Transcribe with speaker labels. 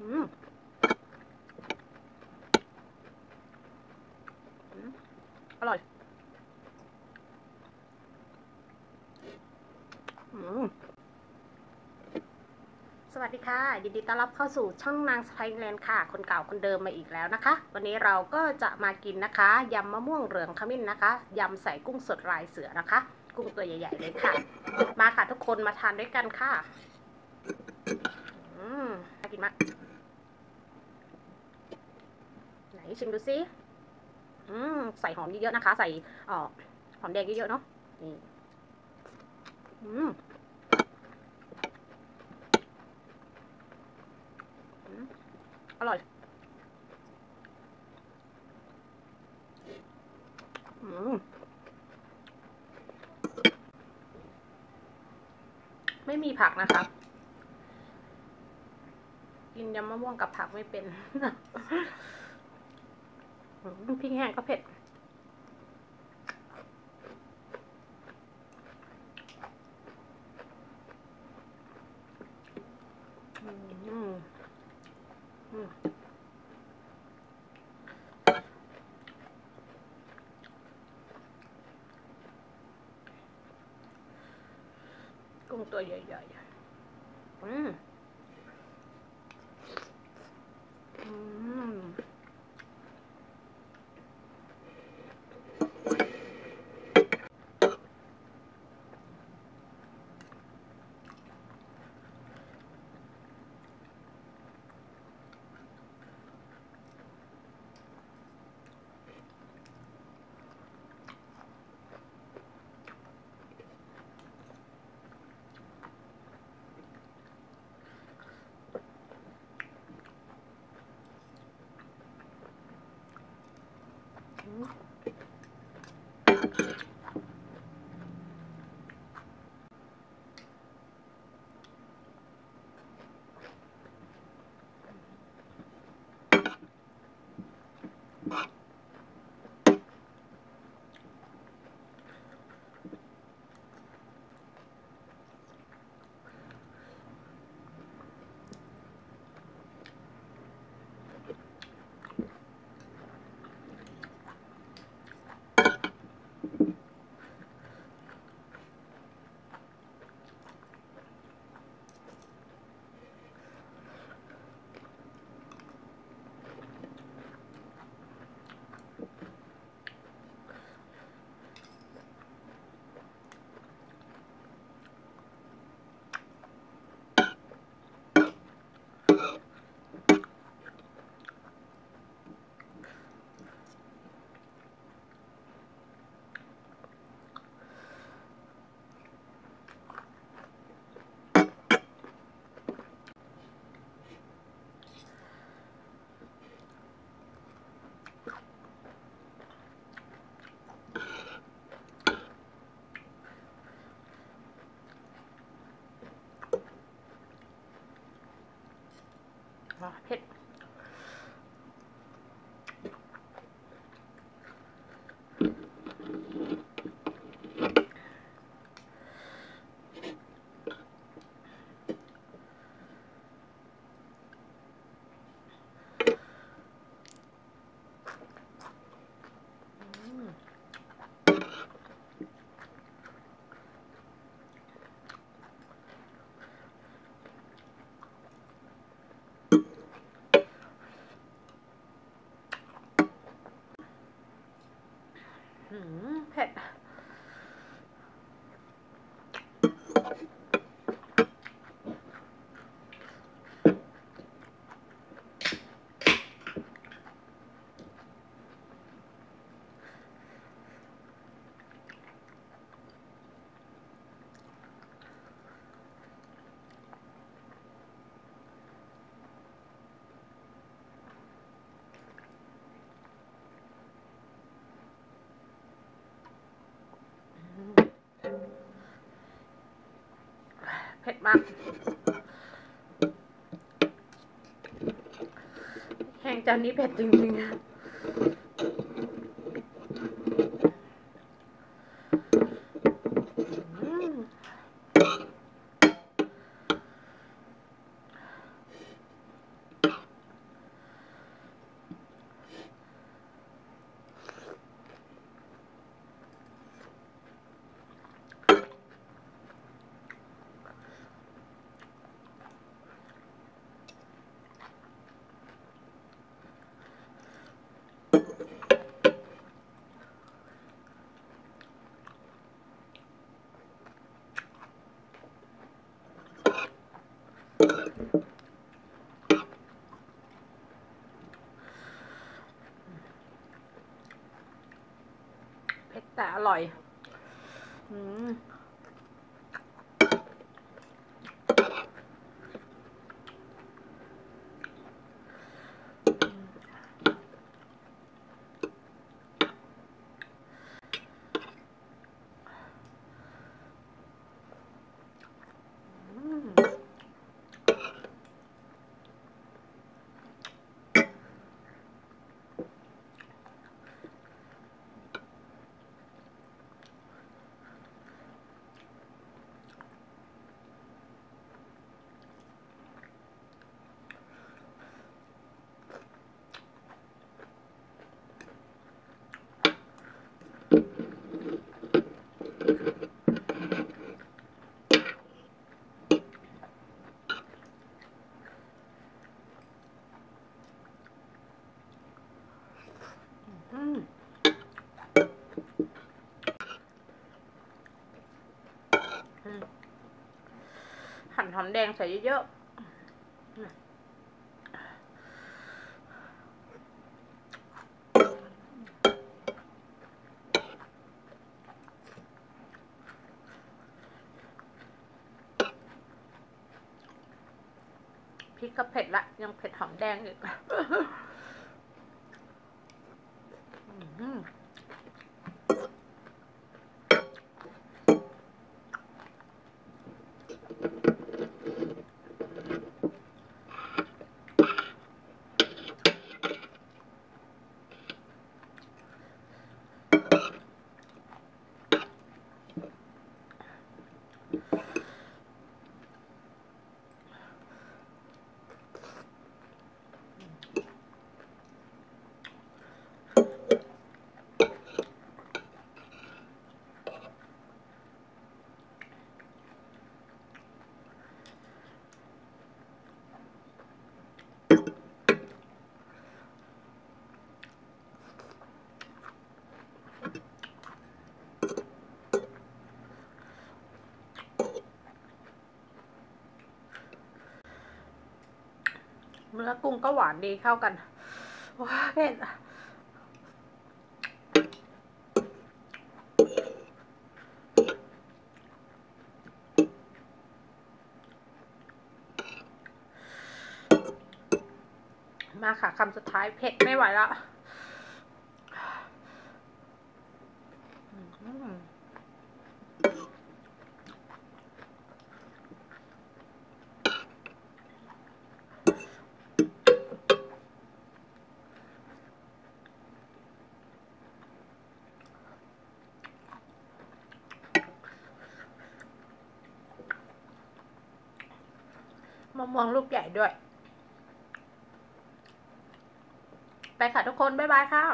Speaker 1: อร่อยสวัสดีค่ะ ยินดีต้อนรับเข้าสู่ช่องนางสไปแลนด์ค่ะ คนเก่าคนเดิมมาอีกแล้วนะคะ วันนี้เราก็จะมากินนะคะยำมะม่วงเหลืองขมิ้นนะคะยำใส่กุ้งสดลายเสือนะคะ กุ้งตัวใหญ่ๆเลยค่ะ มาค่ะทุกคนมาทานด้วยกันค่ะ อืมากินมาก ไห นชิมดูสิอืมใส่หอมเยอะๆนะคะ ใส่อ่อหอมแดงเยอะๆเนาะนี่อืมอร่อยอืมไม่มีผักนะคะกินยำมะม่วงกับผักไม่เป็น อืมพริกแห้งก็เผ็ด กุ้งตัวใหญ่ๆอืม ผ็ดมากแห้งจานนี้เผ็ดจริงๆอะอืม อร่อย อืม อืม อืมอืม หั่นหอมแดงใส่เยอะๆ พริกก็เผ็ดละ ยังเผ็ดหอมแดงอีก เนื้อกุ้งก็หวานดีเข้ากันว้าเผ็ดมาค่ะคำสุดท้ายเผ็ดไม่ไหวแล้วอืม มะม่วงลูกใหญ่ด้วย ไปค่ะทุกคน บ๊ายบายค่ะ